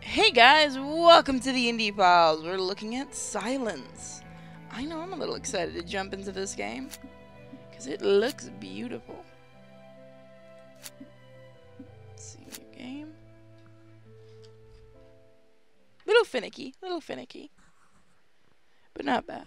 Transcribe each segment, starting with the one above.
Hey guys, welcome to the Indie Files. We're looking at Silence. I know I'm a little excited to jump into this game because it looks beautiful. Let's see new game. Little finicky, little finicky, but not bad.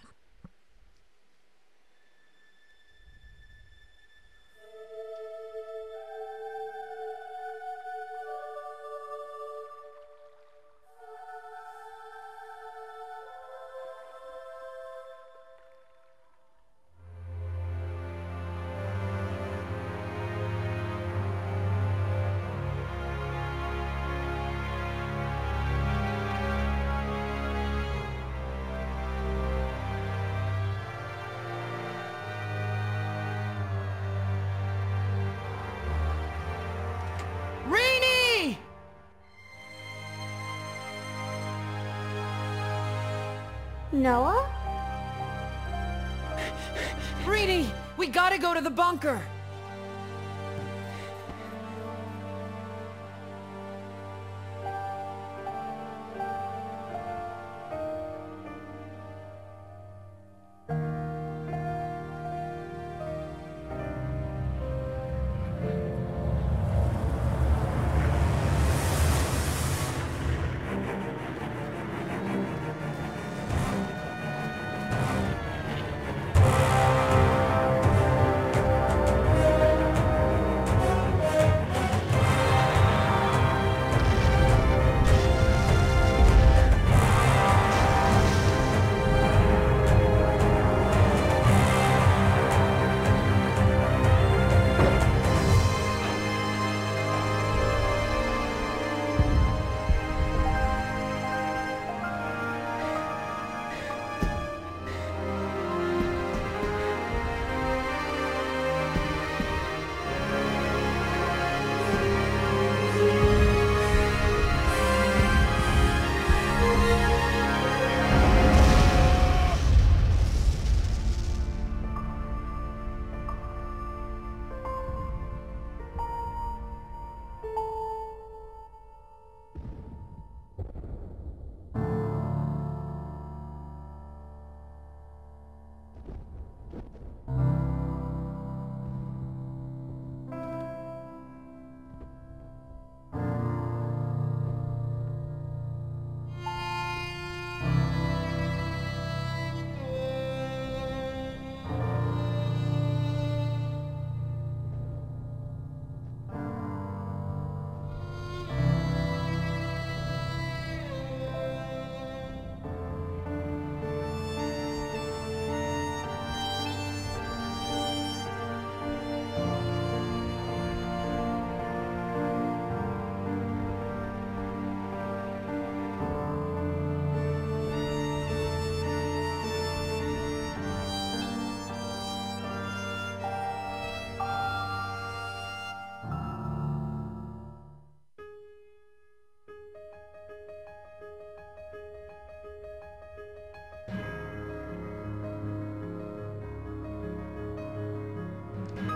Noah? Renie! We gotta go to the bunker!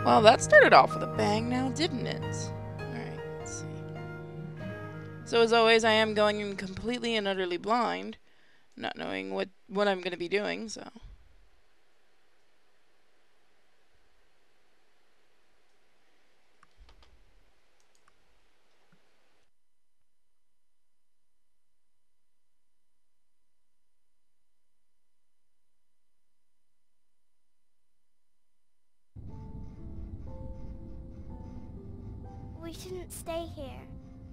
Well, that started off with a bang now, didn't it? Alright, let's see. So as always, I am going in completely and utterly blind, not knowing what, what I'm going to be doing, so... stay here.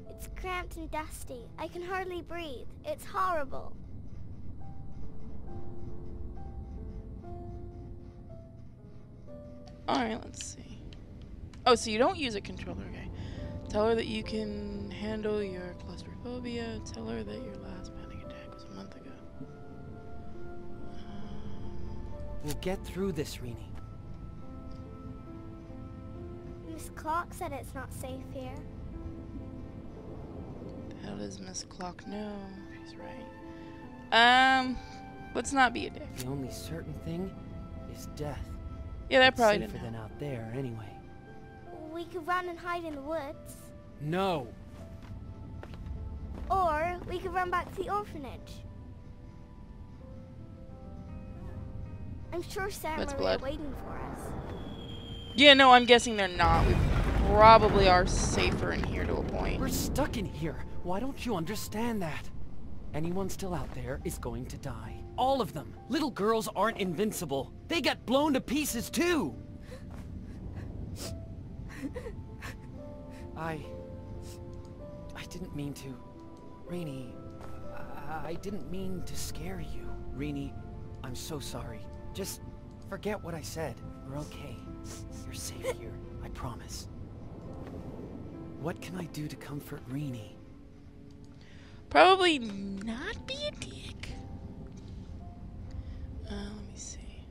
It's cramped and dusty. I can hardly breathe. It's horrible. Alright, let's see. Oh, so you don't use a controller, okay. Tell her that you can handle your claustrophobia. Tell her that your last panic attack was a month ago. Um, We'll get through this, Renie. Miss Clark said it's not safe here. How does Miss Clock know? She's right. Um, let's not be a dick. The only certain thing is death. Yeah, that It's probably safer didn't than out there anyway. We could run and hide in the woods. No. Or we could run back to the orphanage. I'm sure Sam That's and Maria are blood. waiting for us. Yeah, no, I'm guessing they're not. We probably are safer in here to a point. We're stuck in here. Why don't you understand that? Anyone still out there is going to die. All of them. Little girls aren't invincible. They get blown to pieces too. I... I didn't mean to. Renie, I, didn't mean to scare you. Renie, I'm so sorry. Just forget what I said. We're okay. You're safe here. I promise. What can I do to comfort Renie? Probably not be a dick. Uh, let me see.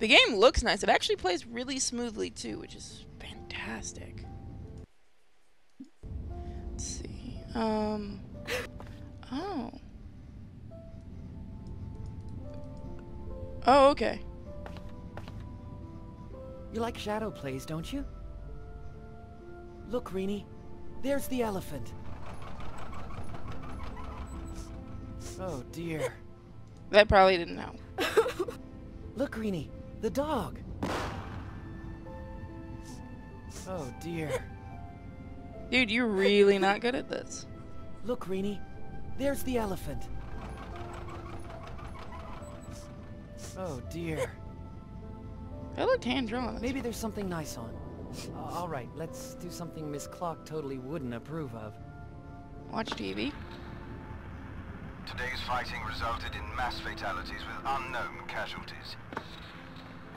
The game looks nice. It actually plays really smoothly too, which is fantastic. Let's see. Um. Oh. Oh, okay. You like shadow plays, don't you? Look, Renie. There's the elephant. Oh dear. That probably didn't help. Look, Renie. The dog. Oh dear. Dude, you're really not good at this. Look, Renie. There's the elephant. Oh dear. That looked hand drawn. Maybe there's something nice on. All right, let's do something Miss Clock totally wouldn't approve of. Watch TV. Today's fighting resulted in mass fatalities with unknown casualties.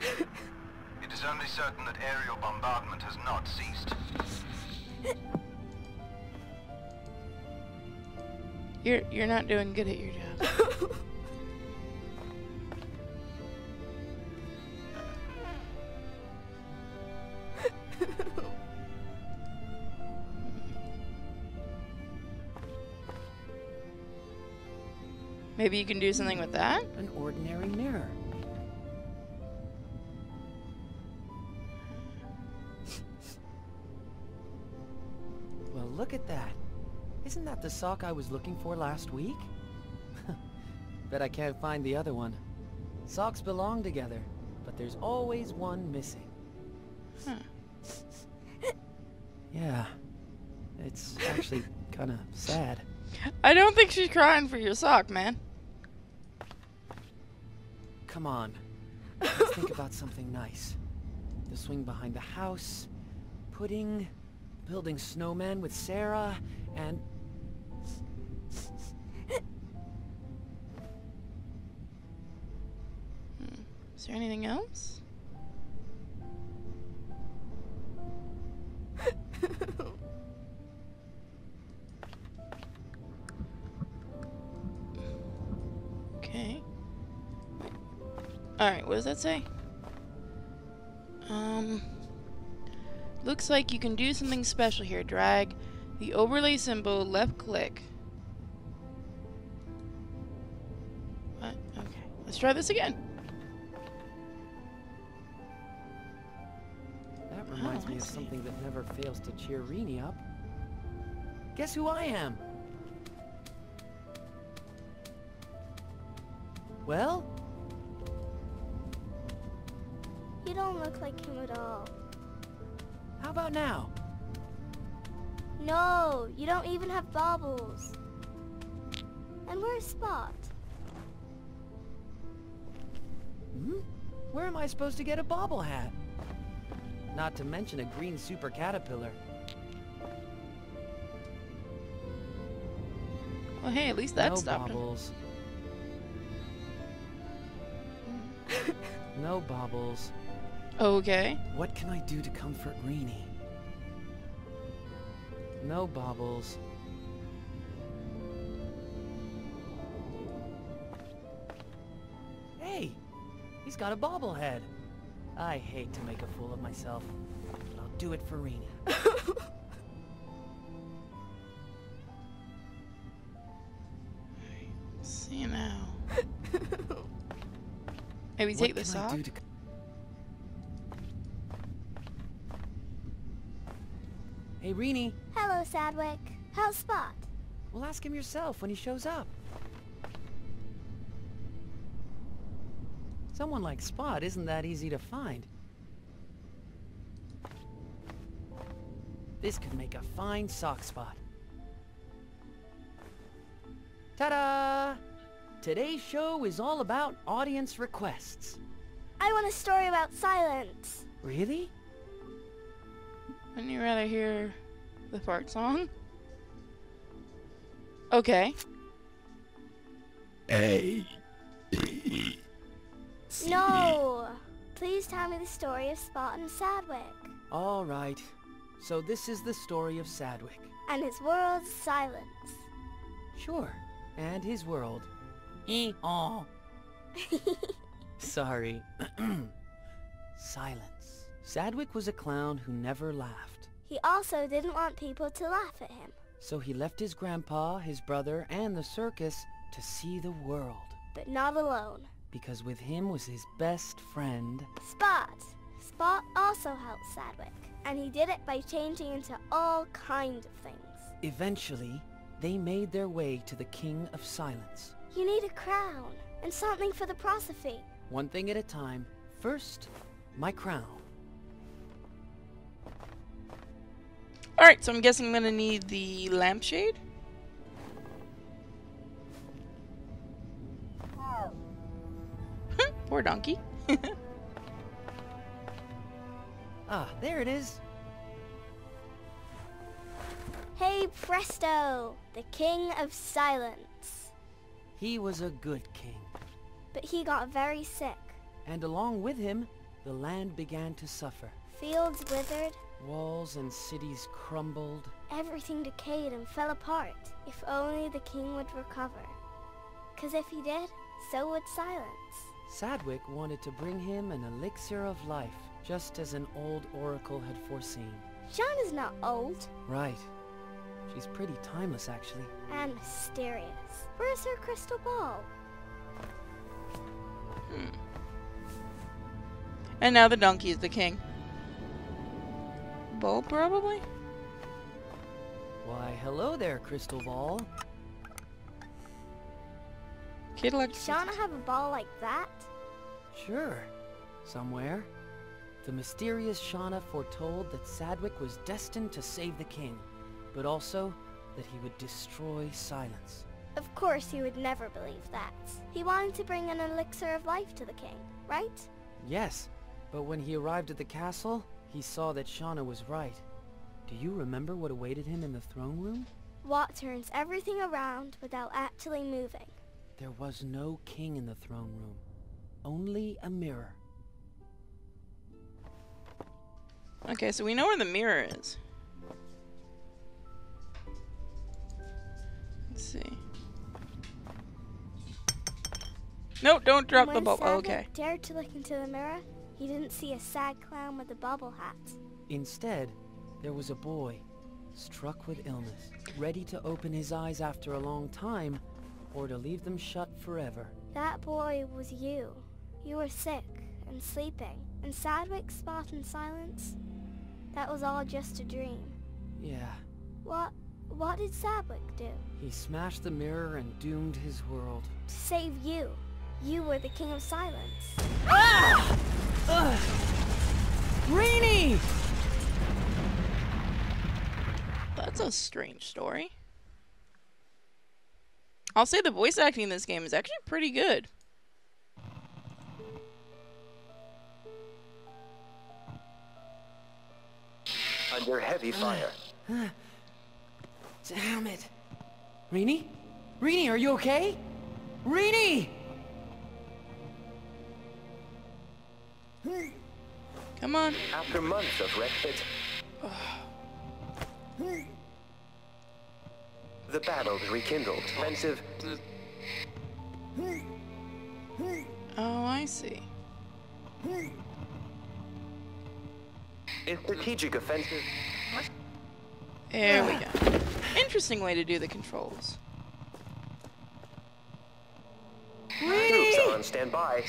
it is only certain that aerial bombardment has not ceased. You're you're not doing good at your job. Maybe you can do something with that? An ordinary mirror. Well, look at that. Isn't that the sock I was looking for last week? Bet I can't find the other one. Socks belong together, but there's always one missing. Huh. Yeah. It's actually kind of sad. I don't think she's crying for your sock, man. Come on. Let's think about something nice. The swing behind the house, pudding, building snowmen with Sarah, and... Hmm. Is there anything else? What does that say? Um. Looks like you can do something special here. Drag the overlay symbol, left click. What? Okay. Let's try this again. That reminds Oh, me of see. something that never fails to cheer Renie up. Guess who I am? Well, don't look like him at all. how about now? No, you don't even have baubles. And where's Spot? Hmm? Where am I supposed to get a bobble hat? Not to mention a green super caterpillar. Well, hey, at least that no stopped him. baubles. no baubles. Okay. What can I do to comfort Renie? No baubles. Hey! He's got a bobblehead. I hate to make a fool of myself, but I'll do it for Renie. See you now. Maybe What take can this I off. Hey, Renie. Hello, Sadwick. How's Spot? Well, ask him yourself when he shows up. Someone like Spot isn't that easy to find. This could make a fine sock spot. Ta-da! Today's show is all about audience requests. I want a story about silence. Really? Wouldn't you rather hear the fart song? Okay. No! Please tell me the story of Spot and Sadwick. All right. So this is the story of Sadwick. And his world's silence. Sure. And his world. E aw. Sorry. Silence. Sadwick was a clown who never laughed. He also didn't want people to laugh at him. So he left his grandpa, his brother, and the circus to see the world. But not alone. Because with him was his best friend. Spot! Spot also helped Sadwick. And he did it by changing into all kinds of things. Eventually, they made their way to the King of Silence. You need a crown. And something for the prosophy. One thing at a time. First, my crown. Alright, so I'm guessing I'm gonna need the lampshade. Poor donkey. Ah, there it is. Hey presto! The King of Silence. He was a good king. But he got very sick. And along with him, the land began to suffer. Fields withered, Walls and cities crumbled. everything decayed and fell apart. If only the king would recover. Cause if he did, so would silence. Sadwick wanted to bring him an elixir of life, just as an old oracle had foreseen. Shauna's not old Right. She's pretty timeless, actually. and mysterious. Where's her crystal ball? And now the donkey is the king. Bull, probably? Why, hello there, Crystal Ball. Kid like Shauna have a ball like that? Sure. Somewhere. The mysterious Shauna foretold that Sadwick was destined to save the king, but also that he would destroy silence. Of course he would never believe that. He wanted to bring an elixir of life to the king, right? Yes, but when he arrived at the castle, he saw that Shauna was right. Do you remember what awaited him in the throne room? What turns everything around without actually moving. There was no king in the throne room. Only a mirror. Okay, so we know where the mirror is. Let's see. No, don't drop the when ball. Sadwick okay. dared to look into the mirror, he didn't see a sad clown with a bobble hat. Instead, there was a boy, struck with illness, ready to open his eyes after a long time, or to leave them shut forever. That boy was you. You were sick and sleeping, and Sadwick Spot in silence. That was all just a dream. Yeah, What, what did Sadwick do? he smashed the mirror and doomed his world. To save you. You were the king of silence. Ah! Greenie! That's a strange story. I'll say the voice acting in this game is actually pretty good. Under heavy fire. Damn it. Renie? Renie, are you okay? Renie! Come on. After months of respite, the battles rekindled. Offensive Oh, I see. in strategic offensive. There we go. Interesting way to do the controls. Troops are on standby.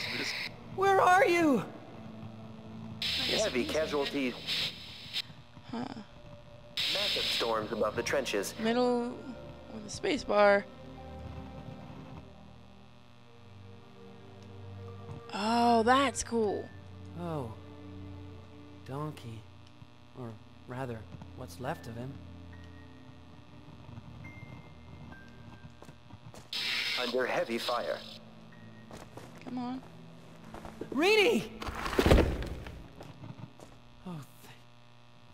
Where are you? Heavy casualties. Huh. Massive storms above the trenches. Middle with the space bar. Oh, that's cool. Oh. Donkey. Or rather, what's left of him. Under heavy fire. Come on. Renie! Oh, th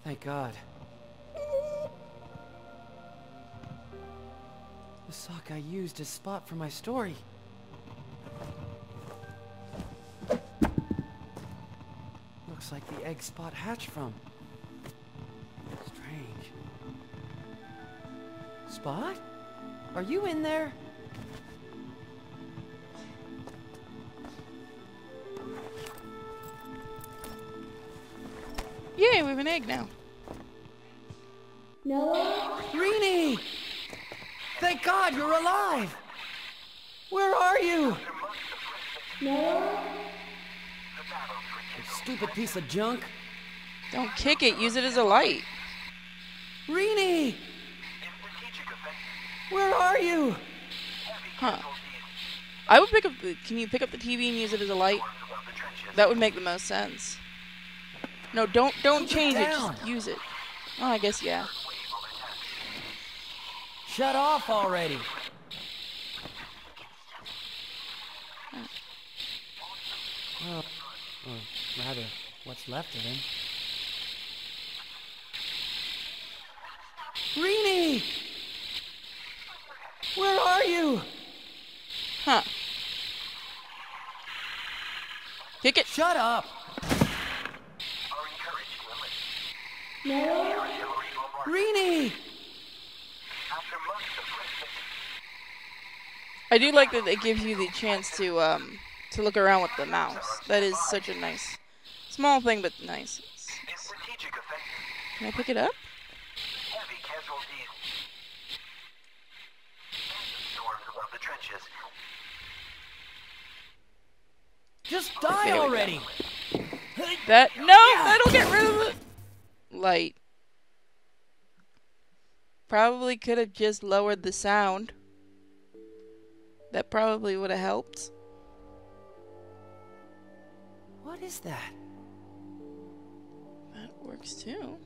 thank God. The sock I used as spot for my story. Looks like the egg spot hatched from. Strange. Spot? Are you in there? Yay, we have an egg now. No. Renie! Thank God you're alive! Where are you? You stupid piece of junk. Don't kick it, use it as a light. Renie! Where are you? Huh. I would pick up the. Can you pick up the TV and use it as a light? That would make the most sense. No, don't don't change it. Just use it. Oh, I guess yeah. Shut off already. Well, or rather, what's left of him. Renie! Where are you? Huh. Kick it. Shut up! Renie! I do like that it gives you the chance to um to look around with the mouse. That is such a nice small thing, but nice. In strategic offensive, Can I pick it up? heavy casualties. Storms above the trenches. Just die already! That no, that'll get rid of the light. Probably could have just lowered the sound. That probably would have helped. What is that? That works too.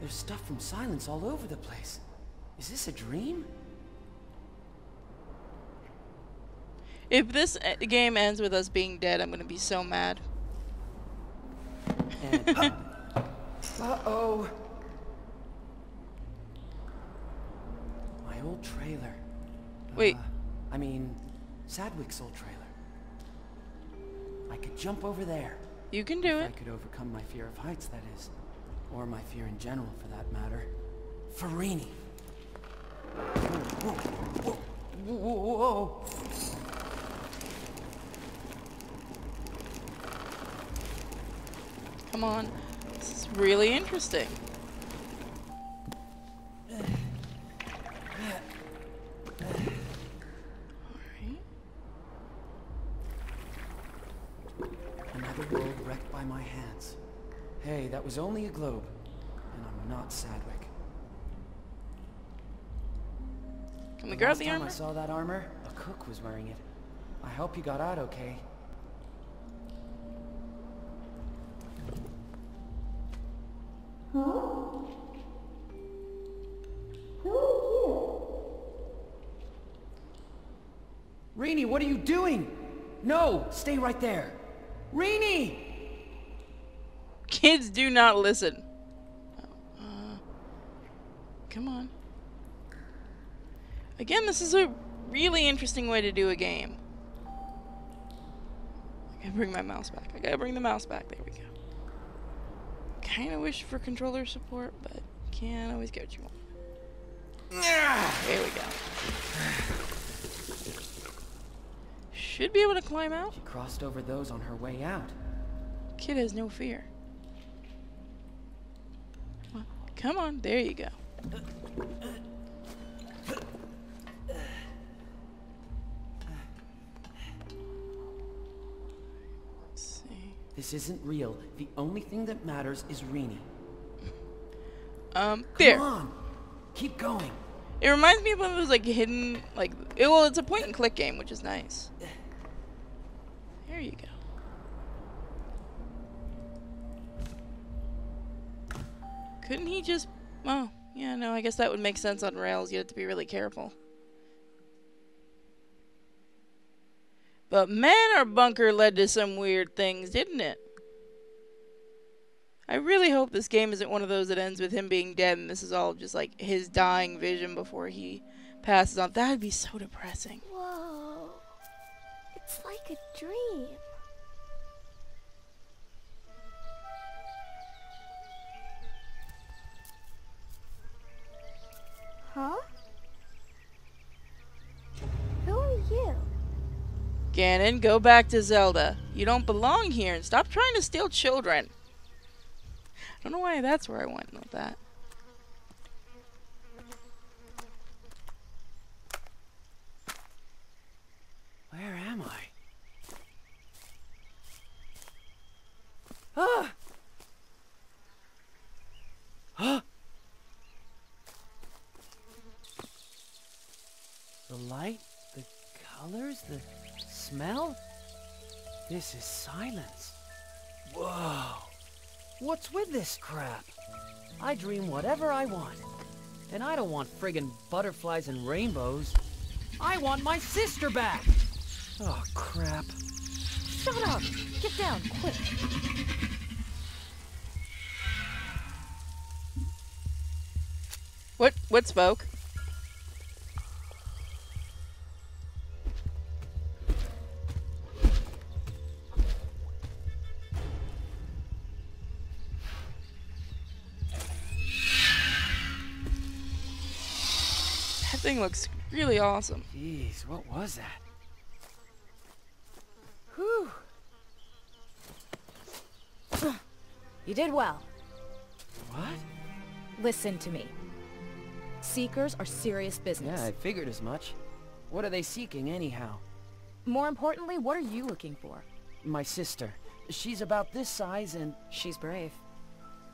There's stuff from Silence all over the place. Is this a dream? If this game ends with us being dead, I'm gonna be so mad. Uh-oh. My old trailer. Wait. Uh, I mean, Sadwick's old trailer. I could jump over there. You can do If I could overcome my fear of heights, that is. Or my fear in general, for that matter. Farini. Whoa, whoa, whoa, whoa. Come on. This is really interesting. That was only a globe. And I'm not Sadwick. Can we grab last the time armor? I saw that armor, a cook was wearing it. I hope you got out okay. Renie, what are you doing? No, stay right there. Renie! Kids do not listen. Uh, come on. Again, this is a really interesting way to do a game. I gotta bring my mouse back. I gotta bring the mouse back. There we go. Kind of wish for controller support, but can't always get what you want. There we go. Should be able to climb out. She crossed over those on her way out. Kid has no fear. Come on, there you go. Let's see. This isn't real. The only thing that matters is Renie. Um, Come on. Keep going. It reminds me of one of those like hidden, like, it, well, it's a point and click game, which is nice. There you go. Couldn't he just? Oh, yeah, no, I guess that would make sense on rails. You have to be really careful. But man, our bunker led to some weird things, didn't it? I really hope this game isn't one of those that ends with him being dead and this is all just like his dying vision before he passes on. That would be so depressing. Whoa. It's like a dream. Huh? Who are you? Ganon, go back to Zelda. You don't belong here and stop trying to steal children. I don't know why that's where I went with that. Where am I? Ah! Huh? The light, the colors, the smell? This is silence. Whoa! What's with this crap? I dream whatever I want. And I don't want friggin' butterflies and rainbows. I want my sister back! Oh, crap. Shut up! Get down, quick! What what spoke? Thing looks really awesome. Jeez, what was that? Whew. You did well. What? Listen to me. Seekers are serious business. Yeah, I figured as much. What are they seeking, anyhow? More importantly, what are you looking for? My sister. She's about this size and... She's brave.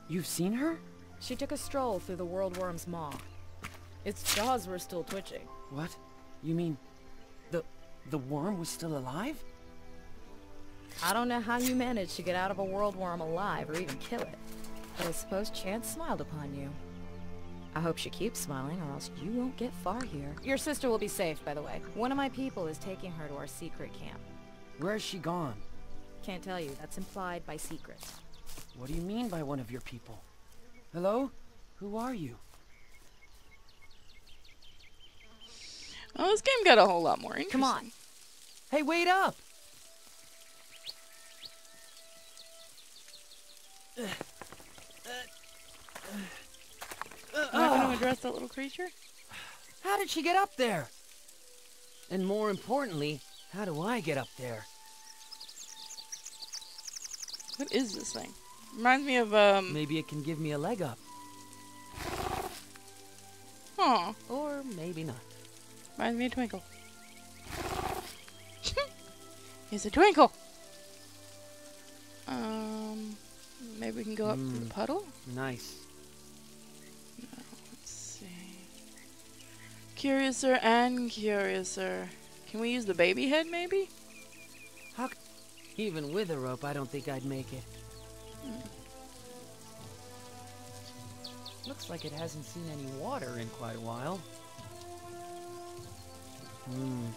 You've seen her? She took a stroll through the world worm's maw. Its jaws were still twitching. What? You mean... The... the worm was still alive? I don't know how you managed to get out of a world worm alive or even kill it. But I suppose chance smiled upon you. I hope she keeps smiling or else you won't get far here. Your sister will be safe, by the way. One of my people is taking her to our secret camp. Where's she gone? Can't tell you, that's implied by secret. What do you mean by one of your people? Hello? Who are you? Oh, this game got a whole lot more interesting. Come on. Hey, wait up! I'm not going to address that little creature? How did she get up there? And more importantly, how do I get up there? What is this thing? Reminds me of, um... Maybe it can give me a leg up. Aw. Or maybe not. Reminds me of Twinkle. He's a Twinkle! Um... Maybe we can go up through the Mm. puddle? Nice. Let's see. Curiouser and Curiouser. Can we use the baby head, maybe? How c- Even with a rope, I don't think I'd make it. Looks like it hasn't seen any water in quite a while. Mmm,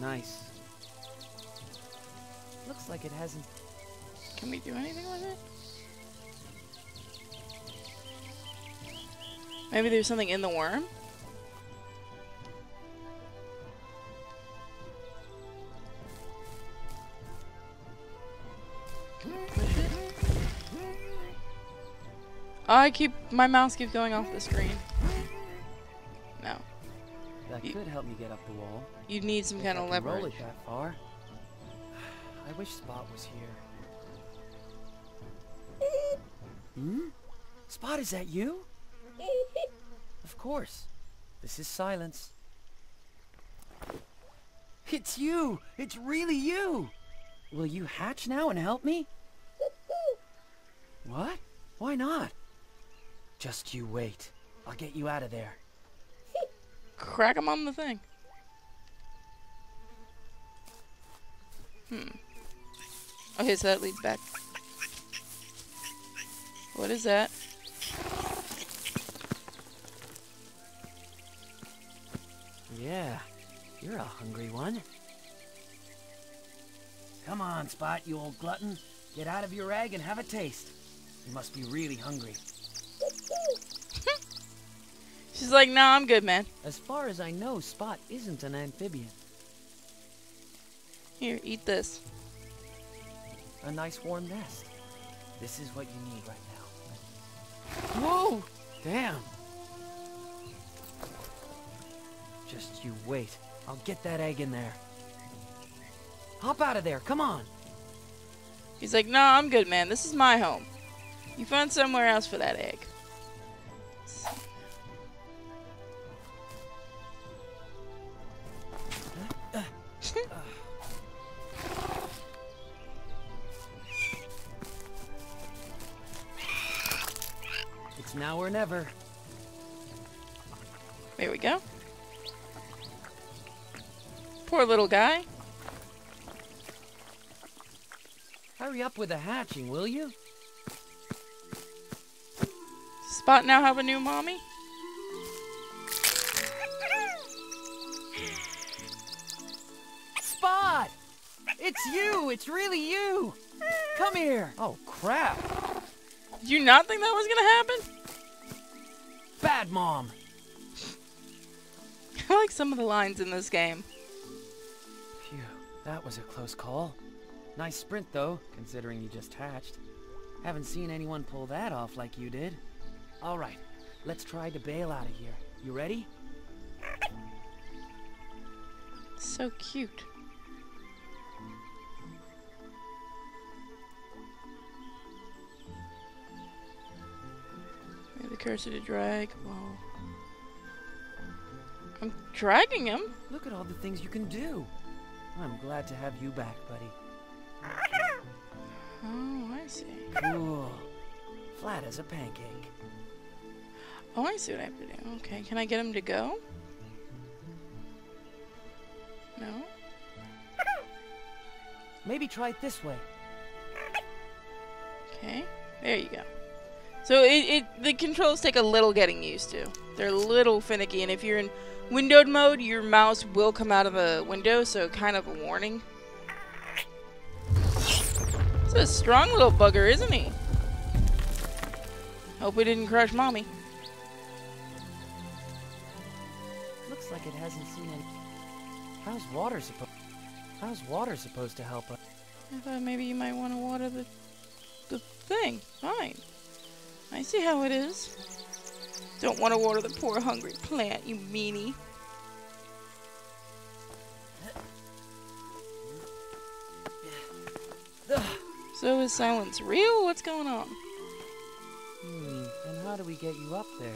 nice. Looks like it hasn't... Can we do anything with it? Maybe there's something in the worm? I keep- my mouse keeps going off the screen. That You- could help me get up the wall. You'd need some kind of can roll leverage. it that far. I wish Spot was here. Hmm? Spot, is that you? Of course. This is silence. It's you! It's really you! Will you hatch now and help me? What? Why not? Just you wait. I'll get you out of there. Crack him on the thing. Hmm. Okay, so that leads back. What is that? Yeah, you're a hungry one. Come on, Spot, you old glutton. Get out of your rag and have a taste. You must be really hungry. She's like, no, I'm good, man. As far as I know, Spot isn't an amphibian. Here, eat this. A nice warm nest. This is what you need right now. Whoa! Damn! Just you wait. I'll get that egg in there. Hop out of there, come on! He's like, no, I'm good, man. This is my home. You find somewhere else for that egg. Now or never. There we go. Poor little guy. Hurry up with the hatching, will you? Spot now have a new mommy? Spot! It's you! It's really you! Come here! Oh, crap! Did you not think that was gonna happen? Bad mom! I like some of the lines in this game. Phew, that was a close call. Nice sprint, though, considering you just hatched. Haven't seen anyone pull that off like you did. All right, let's try to bail out of here. You ready? So cute. Cursor to drag. Whoa. I'm dragging him. Look at all the things you can do. I'm glad to have you back, buddy. Oh, I see. Cool. Flat as a pancake. Oh, I see what I have to do. Okay, can I get him to go? No? Maybe try it this way. Okay, there you go. So it, it the controls take a little getting used to. They're a little finicky, and if you're in windowed mode, your mouse will come out of a window, so kind of a warning. It's a strong little bugger, isn't he? Hope we didn't crush mommy. Looks like it hasn't seen any. How's water supposed? How's water supposed to help us? I thought maybe you might want to water the the thing. Fine. I see how it is. Don't want to water the poor hungry plant, you meanie. So is silence real? What's going on? Hmm, and how do we get you up there?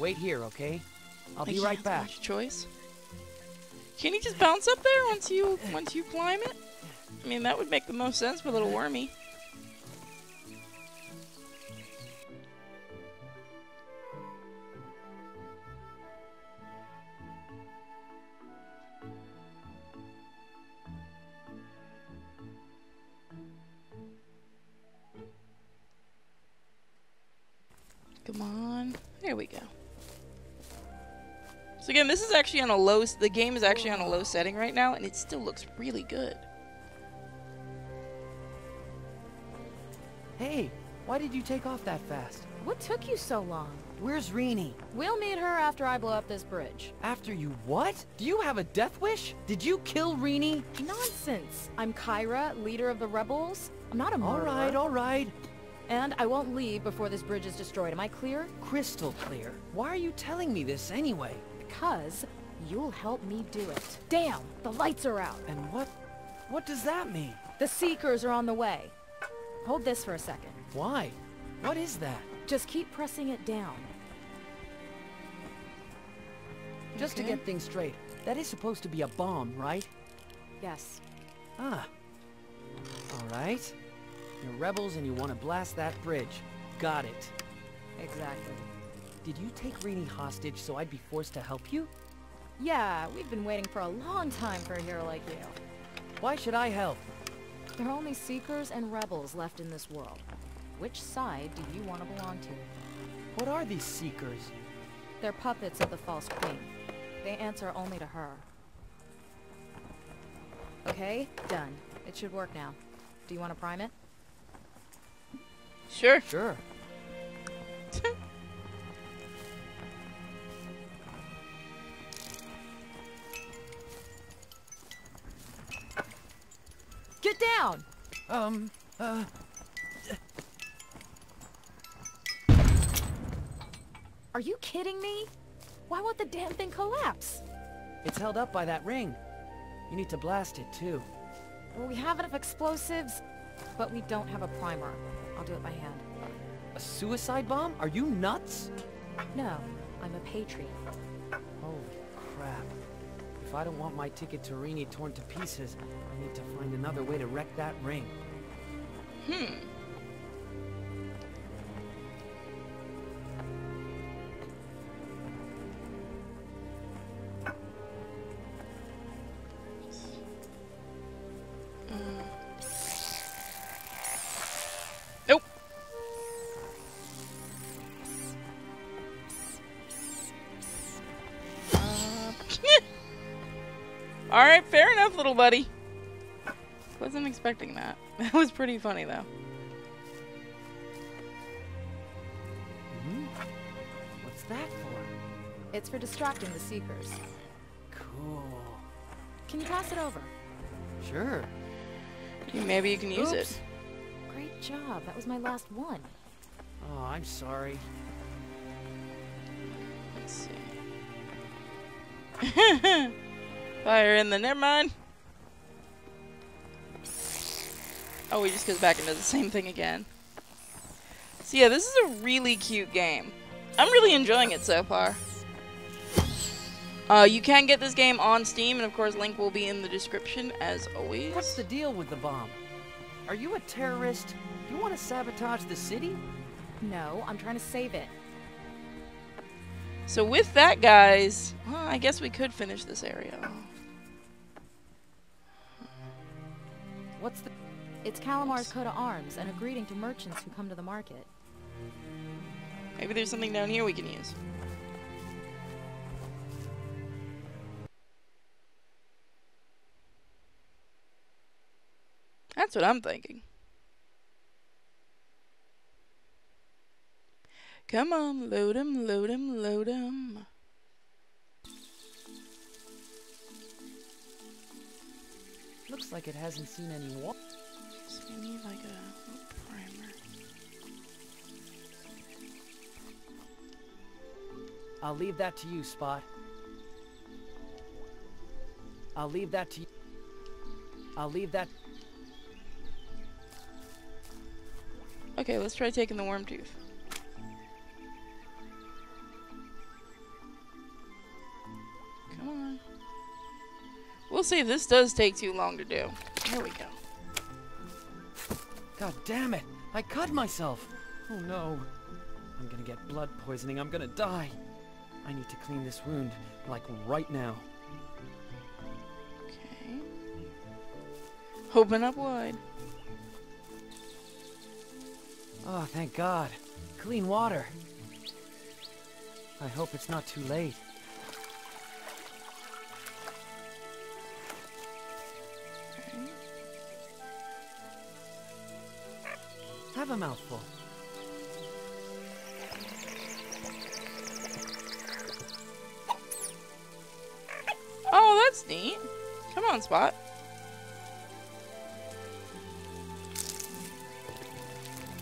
Wait here, okay? I'll I be right back. Much choice. Can he just bounce up there once you once you climb it? I mean, that would make the most sense for little wormy. So again, this is actually on a low. The game is actually on a low setting right now, and it still looks really good. Hey, why did you take off that fast? What took you so long? Where's Renie? We'll meet her after I blow up this bridge. After you what? Do you have a death wish? Did you kill Renie? Nonsense! I'm Kyra, leader of the rebels. I'm not a murderer. Alright, alright. And I won't leave before this bridge is destroyed. Am I clear? Crystal clear. Why are you telling me this anyway? Because you'll help me do it. Damn! The lights are out. And what... what does that mean? The Seekers are on the way. Hold this for a second. Why? What is that? Just keep pressing it down. Just to get things straight, that is supposed to be a bomb, right? Yes. Ah. Alright. You're rebels and you want to blast that bridge. Got it. Exactly. Did you take Renie hostage so I'd be forced to help you? Yeah, we've been waiting for a long time for a hero like you. Why should I help? There are only Seekers and Rebels left in this world. Which side do you want to belong to? What are these Seekers? They're puppets of the False Queen. They answer only to her. Okay, done. It should work now. Do you want to prime it? Sure. Sure. Down! Um, uh, Are you kidding me? Why won't the damn thing collapse? it's held up by that ring. You need to blast it, too. Well, we have enough explosives, but we don't have a primer. I'll do it by hand. A suicide bomb? Are you nuts? No, I'm a patriot. Holy crap. If I don't want my ticket to Renie torn to pieces, I need to find another way to wreck that ring. Hmm. All right, fair enough, little buddy. Wasn't expecting that. That was pretty funny, though. Hmm? What's that for? It's for distracting the Seekers. Cool. Can you pass it over? Sure. Maybe you can use Oops. it. Great job. That was my last one. Oh, I'm sorry. Let's see. Fire in the. Never mind. Oh, he just goes back and does the same thing again. So yeah, this is a really cute game. I'm really enjoying it so far. Uh, you can get this game on Steam, and of course, link will be in the description as always. What's the deal with the bomb? Are you a terrorist? You want to sabotage the city? No, I'm trying to save it. So with that, guys, well, I guess we could finish this area. It's Calamar's coat of arms and a greeting to merchants who come to the market. Maybe there's something down here we can use. That's what I'm thinking. Come on, load 'em, load 'em, load 'em. Looks like it hasn't seen any wa- So we need like a, a primer. I'll leave that to you, Spot. I'll leave that to you. I'll leave that... Okay, let's try taking the worm tooth. Come on. We'll see if this does take too long to do. There we go. God damn it! I cut myself! Oh no. I'm gonna get blood poisoning. I'm gonna die. I need to clean this wound, like right now. Okay. Open up wide. Oh, thank God. Clean water. I hope it's not too late. have a mouthful. Oh, that's neat. Come on, Spot.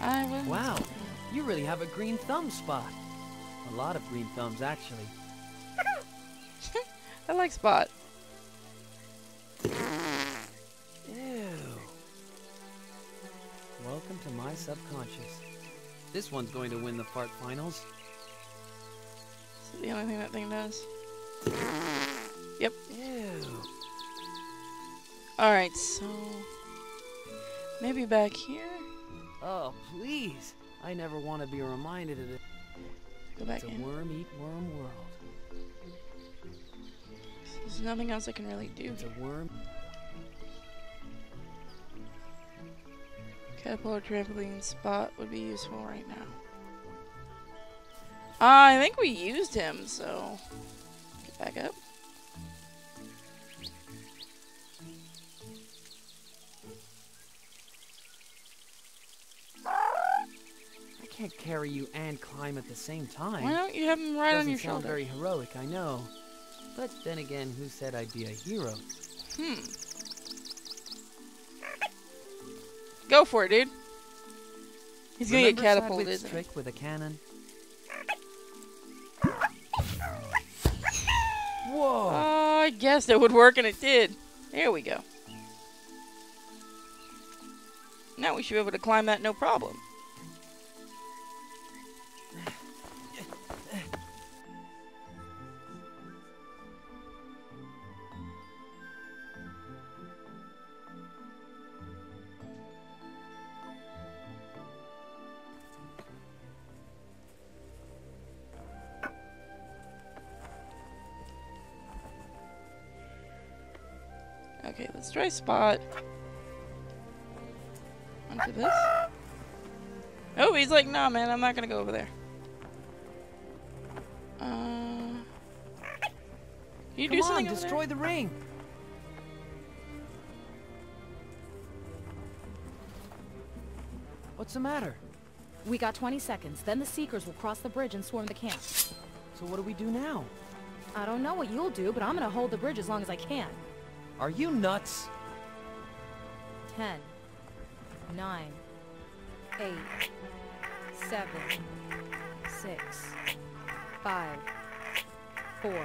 I. Wow, you really have a green thumb, Spot. A lot of green thumbs, actually. I like Spot. My subconscious. This one's going to win the fart finals. This is the only thing that thing does. Yep. Ew. Alright, so. Maybe back here? Oh, please. I never want to be reminded of it. Go back It's a in. worm eat worm world. There's nothing else I can really do. It's a worm. Catapult trampoline spot would be useful right now. Uh, I think we used him, so get back up. I can't carry you and climb at the same time. Why don't you have him right Doesn't on your sound shoulder? very heroic, I know. But then again, who said I'd be a hero? Hmm. Go for it, dude. He's gonna get catapulted, trick with a cannon? Whoa! Oh, I guess it would work, and it did. There we go. Now we should be able to climb that no problem. Okay, let's try spot. Onto this. Oh, he's like, nah, man, I'm not gonna go over there. Uh, you Come do on, something over destroy the ring! What's the matter? We got 20 seconds, then the Seekers will cross the bridge and swarm the camp. So what do we do now? I don't know what you'll do, but I'm gonna hold the bridge as long as I can. Are you nuts? 10, 9, 8, 7, 6, 5, 4, there?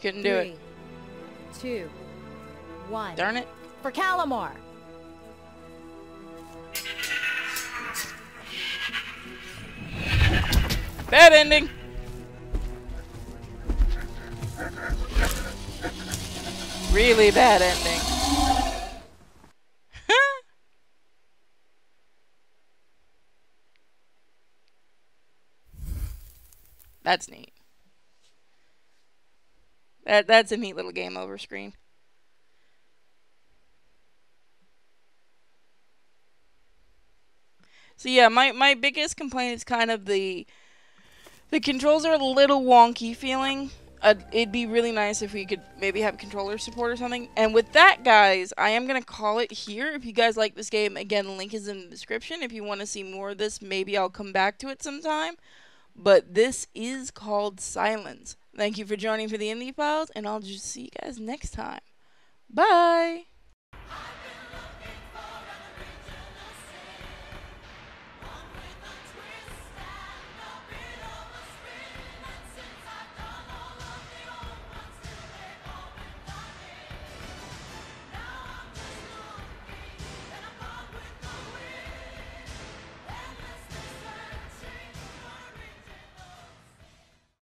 Couldn't do it. 3, 2, 1. Darn it. For Calamar! Bad ending. Really bad ending. That's neat. That that's a neat little game over screen. So yeah, my my biggest complaint is kind of the the controls are a little wonky feeling. Uh, it'd be really nice if we could maybe have controller support or something. And with that, guys, I am going to call it here. If you guys like this game, again, link is in the description. If you want to see more of this, maybe I'll come back to it sometime. But this is called Silence. Thank you for joining for the Indie Files, and I'll just see you guys next time. Bye!